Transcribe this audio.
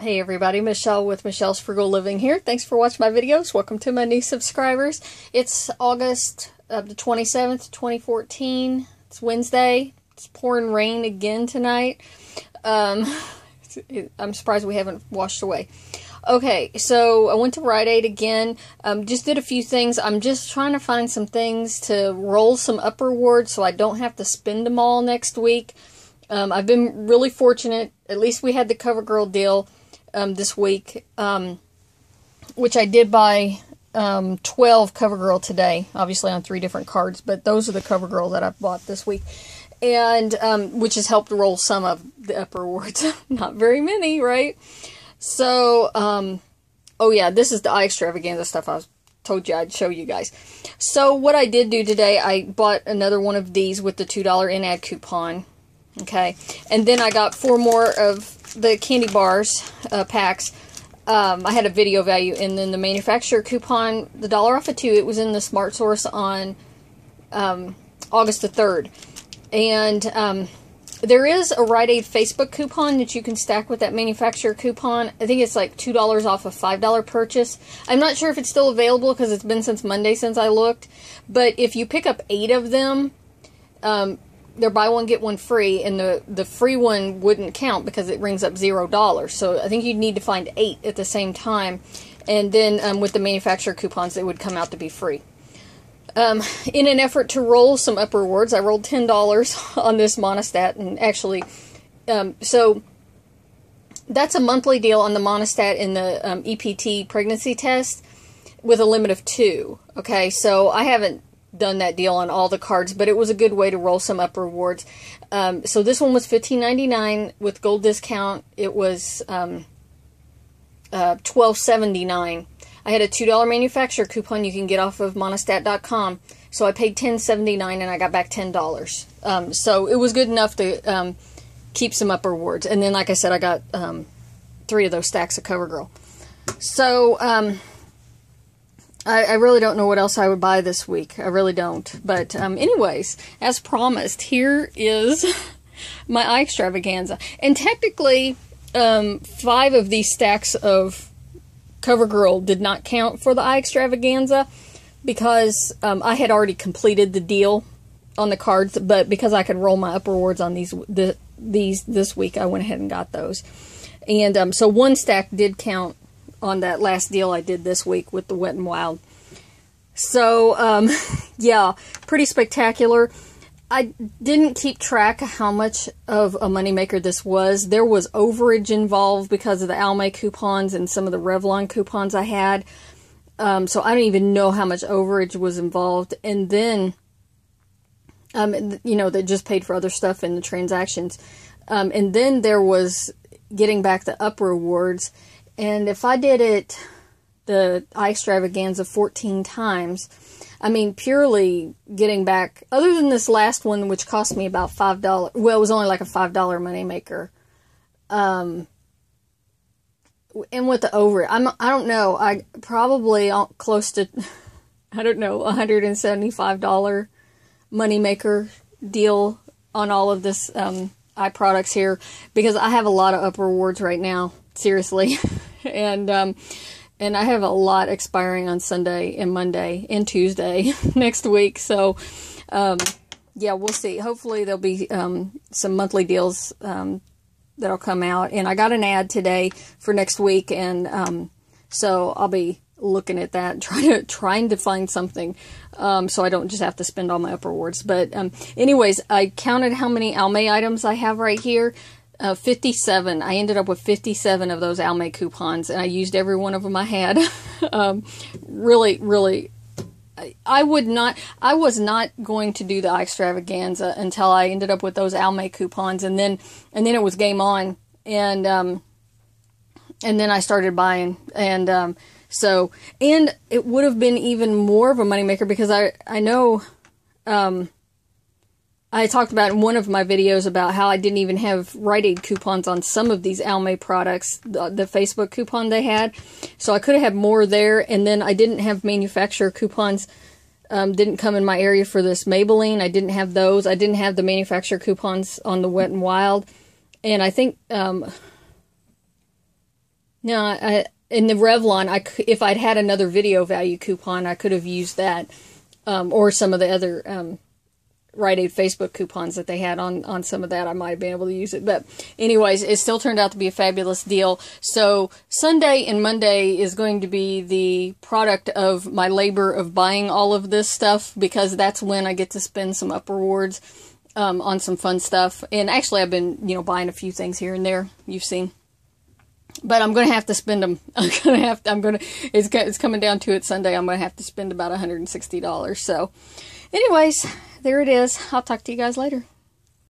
Hey everybody, Michelle with Michelle's Frugal Living here. Thanks for watching my videos. Welcome to my new subscribers. It's August of the 27th, 2014. It's Wednesday. It's pouring rain again tonight. Um, I'm surprised we haven't washed away. Okay, so I went to Rite Aid again. Um, just did a few things. I'm just trying to find some things to roll some up rewards so I don't have to spend them all next week. Um, I've been really fortunate. At least we had the CoverGirl deal um, this week, um, which I did buy um, 12 CoverGirl today, obviously on three different cards, but those are the CoverGirl that I bought this week, and um, which has helped roll some of the up rewards. Not very many, right? So, um, oh yeah, this is the eye extravaganza stuff I was told you I'd show you guys. So what I did do today, I bought another one of these with the $2 in-ad coupon. Okay, and then I got four more of the candy bars uh, packs, um, I had a video value, and then the manufacturer coupon, the dollar off of two, it was in the Smart Source on um, August the 3rd. And um, there is a Rite Aid Facebook coupon that you can stack with that manufacturer coupon. I think it's like $2 off a $5 purchase. I'm not sure if it's still available because it's been since Monday since I looked. But if you pick up eight of them, um, they're buy one get one free, and the the free one wouldn't count because it rings up zero dollars. So I think you'd need to find eight at the same time, and then um, with the manufacturer coupons, it would come out to be free. Um, in an effort to roll some upper rewards, I rolled ten dollars on this Monistat, and actually, um, so that's a monthly deal on the Monistat and the um, EPT pregnancy test with a limit of two. Okay, so I haven't done that deal on all the cards, but it was a good way to roll some up rewards. Um, so this one was fifteen ninety nine with gold discount. It was um, uh, twelve seventy nine. I had a two dollar manufacturer coupon you can get off of monistat.com. So I paid ten seventy nine and I got back ten dollars. Um, so it was good enough to um, keep some up rewards. And then, like I said, I got um, three of those stacks of CoverGirl. So um, I, I, really don't know what else I would buy this week. I really don't. But um, anyways, as promised, here is my eye extravaganza. And technically, um, five of these stacks of CoverGirl did not count for the eye extravaganza because um, I had already completed the deal on the cards. But because I could roll my up rewards on these the, these this week, I went ahead and got those. And um, so one stack did count on that last deal I did this week with the Wet and Wild. So, um, yeah, pretty spectacular. I didn't keep track of how much of a moneymaker this was. There was overage involved because of the Almay coupons and some of the Revlon coupons I had. Um, so I don't even know how much overage was involved. And then, um, you know, that just paid for other stuff in the transactions. Um, and then there was getting back the up rewards. And if I did it the eye extravaganza 14 times, I mean, purely getting back, other than this last one, which cost me about $5, well, it was only like a $5 moneymaker. Um, and with the over, I'm, I don't know, I probably close to, I don't know, $175 moneymaker deal on all of this, um, eye products here because I have a lot of up rewards right now seriously. and um, and I have a lot expiring on Sunday and Monday and Tuesday next week. So um, yeah, we'll see. Hopefully there'll be um, some monthly deals um, that'll come out. And I got an ad today for next week, and um, so I'll be looking at that, trying to trying to find something, um, so I don't just have to spend all my upper rewards. But um, anyways, I counted how many Almay items I have right here. Uh, 57. I ended up with 57 of those Almay coupons, and I used every one of them I had. um, really, really, I, I would not, I was not going to do the extravaganza until I ended up with those Almay coupons, and then, and then it was game on, and, um, and then I started buying, and, um, so, and it would have been even more of a moneymaker because I, I know, um, I talked about in one of my videos about how I didn't even have Rite Aid coupons on some of these Almay products, the, the, Facebook coupon they had. So I could have had more there, and then I didn't have manufacturer coupons. Um, didn't come in my area for this Maybelline. I didn't have those. I didn't have the manufacturer coupons on the Wet and Wild, and I think um, No, I, in the Revlon, I if I'd had another video value coupon, I could have used that, um, or some of the other um, Rite Aid Facebook coupons that they had on on some of that. I might have been able to use it, but anyways, it still turned out to be a fabulous deal. So Sunday and Monday is going to be the product of my labor of buying all of this stuff because that's when I get to spend some up rewards um, on some fun stuff. And actually, I've been you know buying a few things here and there. You've seen but I'm to have to spend them. I'm to have to, I'm to, it's, it's coming down to it Sunday. I'm to have to spend about $160. So anyways, there it is. I'll talk to you guys later.